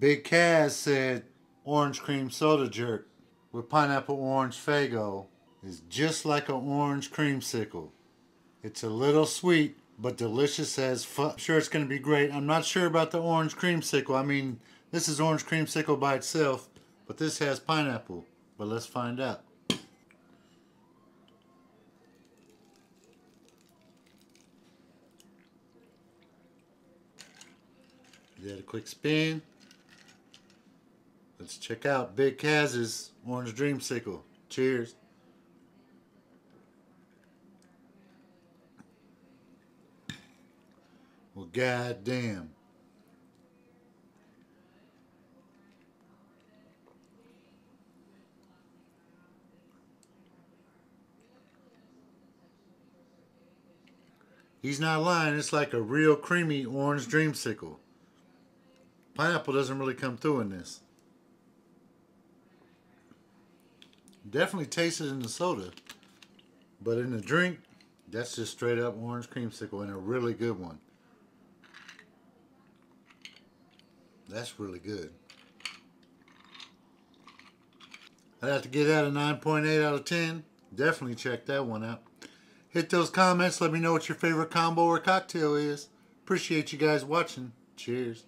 Big Kaz said orange cream soda jerk with pineapple orange Faygo is just like an orange creamsicle. It's a little sweet, but delicious as fuck. Sure, it's going to be great. I'm not sure about the orange creamsicle. I mean, this is orange creamsicle by itself, but this has pineapple. But let's find out. Did a quick spin. Let's check out Big Kaz's Orange Dreamsicle. Cheers. Well, goddamn. He's not lying. It's like a real creamy orange dreamsicle. Pineapple doesn't really come through in this. Definitely tasted in the soda. But in the drink, that's just straight up orange creamsicle and a really good one. That's really good. I'd have to get that a 9.8 out of 10. Definitely check that one out. Hit those comments. Let me know what your favorite combo or cocktail is. Appreciate you guys watching. Cheers.